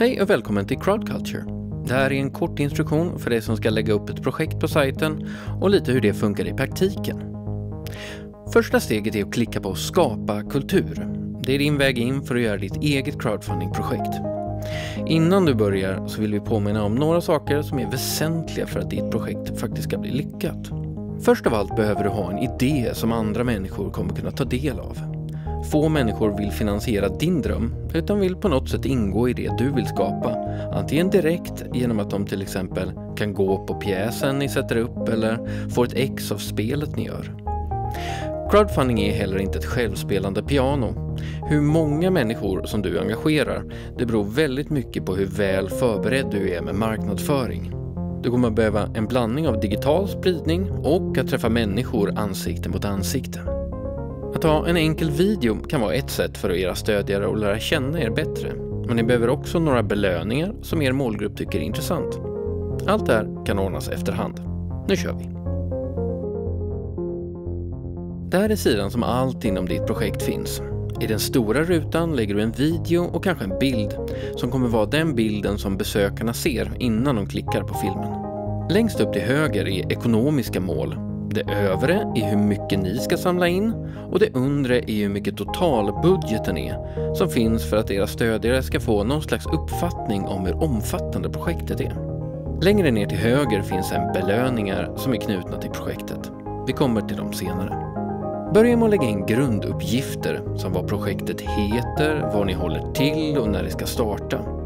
Hej och välkommen till Crowd Culture. Det här är en kort instruktion för dig som ska lägga upp ett projekt på sajten och lite hur det funkar i praktiken. Första steget är att klicka på Skapa kultur. Det är din väg in för att göra ditt eget crowdfundingprojekt. Innan du börjar så vill vi påminna om några saker som är väsentliga för att ditt projekt faktiskt ska bli lyckat. Först av allt behöver du ha en idé som andra människor kommer kunna ta del av. Få människor vill finansiera din dröm utan vill på något sätt ingå i det du vill skapa. Antingen direkt genom att de till exempel kan gå på pjäsen ni sätter upp eller får ett ex av spelet ni gör. Crowdfunding är heller inte ett självspelande piano. Hur många människor som du engagerar, det beror väldigt mycket på hur väl förberedd du är med marknadsföring. Du kommer behöva en blandning av digital spridning och att träffa människor ansikte mot ansikte. Att ha en enkel video kan vara ett sätt för era stödjare att lära känna er bättre. Men ni behöver också några belöningar som er målgrupp tycker är intressant. Allt det här kan ordnas efterhand. Nu kör vi! Det här är sidan som allt inom ditt projekt finns. I den stora rutan lägger du en video och kanske en bild som kommer vara den bilden som besökarna ser innan de klickar på filmen. Längst upp till höger är ekonomiska mål. Det övre är hur mycket ni ska samla in och det undre är hur mycket totalbudgeten är som finns för att era stödjare ska få någon slags uppfattning om hur omfattande projektet är. Längre ner till höger finns en belöningar som är knutna till projektet. Vi kommer till dem senare. Börja med att lägga in grunduppgifter som vad projektet heter, var ni håller till och när det ska starta.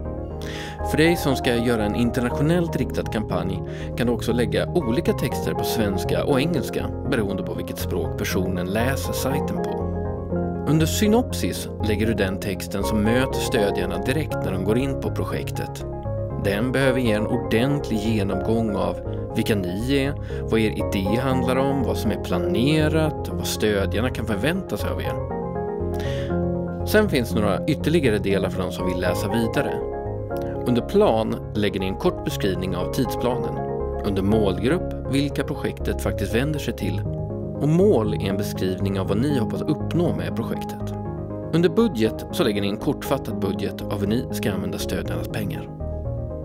För dig som ska göra en internationellt riktad kampanj kan du också lägga olika texter på svenska och engelska beroende på vilket språk personen läser sajten på. Under synopsis lägger du den texten som möter stödjarna direkt när de går in på projektet. Den behöver ge en ordentlig genomgång av vilka ni är, vad er idé handlar om, vad som är planerat och vad stödjarna kan förvänta sig av er. Sen finns några ytterligare delar för de som vill läsa vidare. Under plan lägger ni en kort beskrivning av tidsplanen. Under målgrupp vilka projektet faktiskt vänder sig till. Och mål är en beskrivning av vad ni hoppas uppnå med projektet. Under budget så lägger ni en kortfattad budget av hur ni ska använda stödjarnas pengar.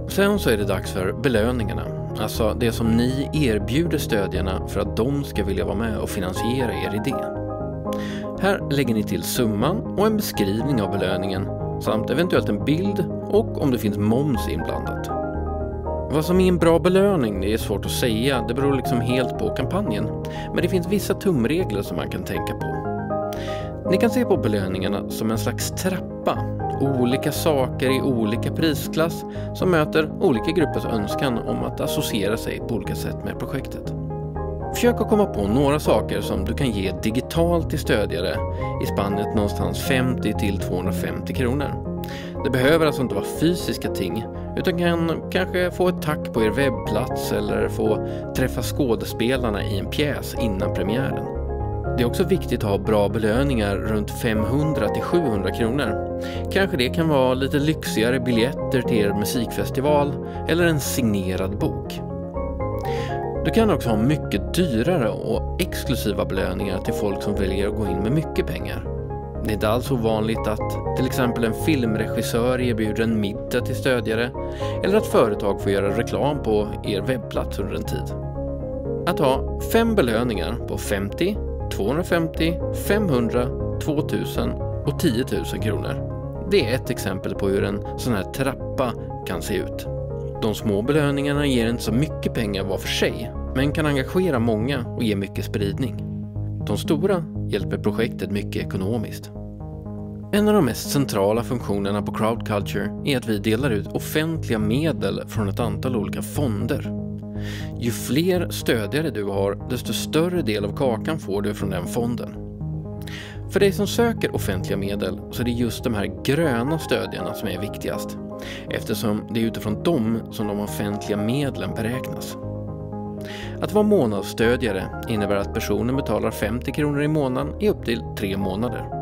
Sen så är det dags för belöningarna, alltså det som ni erbjuder stödjarna för att de ska vilja vara med och finansiera er idé. Här lägger ni till summan och en beskrivning av belöningen samt eventuellt en bild och om det finns moms inblandat. Vad som är en bra belöning det är svårt att säga, det beror liksom helt på kampanjen. Men det finns vissa tumregler som man kan tänka på. Ni kan se på belöningarna som en slags trappa olika saker i olika prisklass som möter olika gruppers önskan om att associera sig på olika sätt med projektet. Försök att komma på några saker som du kan ge digitalt till stödjare i spannet någonstans 50 till 250 kronor. Det behöver alltså inte vara fysiska ting utan kan kanske få ett tack på er webbplats eller få träffa skådespelarna i en pjäs innan premiären. Det är också viktigt att ha bra belöningar runt 500 till 700 kronor. Kanske det kan vara lite lyxigare biljetter till er musikfestival eller en signerad bok. Du kan också ha mycket dyrare och exklusiva belöningar till folk som väljer att gå in med mycket pengar. Det är inte alls ovanligt att till exempel en filmregissör erbjuder en middag till stödjare eller att företag får göra reklam på er webbplats under en tid. Att ha fem belöningar på 50, 250, 500, 2000 och 10 000 kronor. Det är ett exempel på hur en sån här trappa kan se ut. De små belöningarna ger inte så mycket pengar var för sig, men kan engagera många och ge mycket spridning. De stora hjälper projektet mycket ekonomiskt. En av de mest centrala funktionerna på Crowd Culture är att vi delar ut offentliga medel från ett antal olika fonder. Ju fler stödjare du har, desto större del av kakan får du från den fonden. För dig som söker offentliga medel så är det just de här gröna stödjarna som är viktigast eftersom det är utifrån dem som de offentliga medlen beräknas. Att vara månadsstödjare innebär att personen betalar 50 kronor i månaden i upp till tre månader.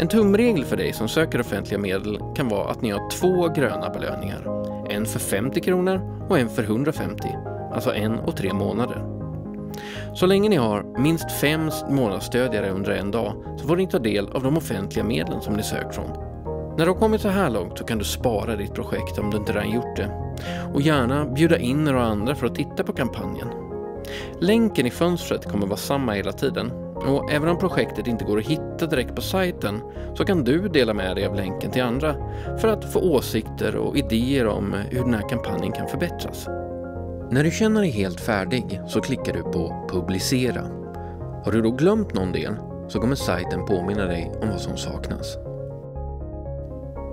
En tumregel för dig som söker offentliga medel kan vara att ni har två gröna belöningar. En för 50 kronor och en för 150, alltså en och tre månader. Så länge ni har minst fem månadsstödjare under en dag så får ni ta del av de offentliga medlen som ni sökt från. När du har kommit så här långt så kan du spara ditt projekt om du inte redan gjort det. Och gärna bjuda in några andra för att titta på kampanjen. Länken i fönstret kommer vara samma hela tiden och även om projektet inte går att hitta direkt på sajten så kan du dela med dig av länken till andra för att få åsikter och idéer om hur den här kampanjen kan förbättras. När du känner dig helt färdig så klickar du på Publicera. Har du då glömt någon del så kommer sajten påminna dig om vad som saknas.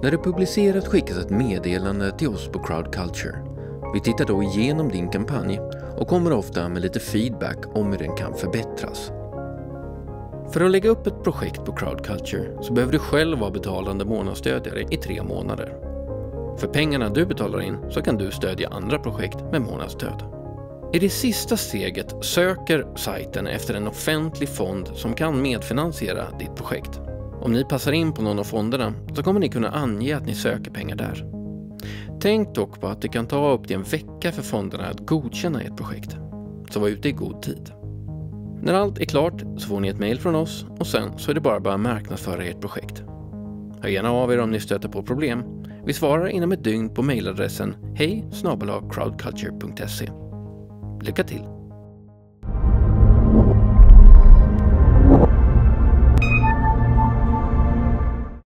När du publicerat skickas ett meddelande till oss på Crowd Culture. Vi tittar då igenom din kampanj och kommer ofta med lite feedback om hur den kan förbättras. För att lägga upp ett projekt på CrowdCulture så behöver du själv vara betalande månadsstödjare i tre månader. För pengarna du betalar in så kan du stödja andra projekt med månadsstöd. I det sista steget söker sajten efter en offentlig fond som kan medfinansiera ditt projekt. Om ni passar in på någon av fonderna så kommer ni kunna ange att ni söker pengar där. Tänk dock på att det kan ta upp till en vecka för fonderna att godkänna ert projekt. Så var ute i god tid. När allt är klart så får ni ett mail från oss och sen så är det bara att börja marknadsföra ert projekt. Hör gärna av er om ni stöter på problem. Vi svarar inom ett dygn på mejladressen hej crowdculture.se. Lycka till!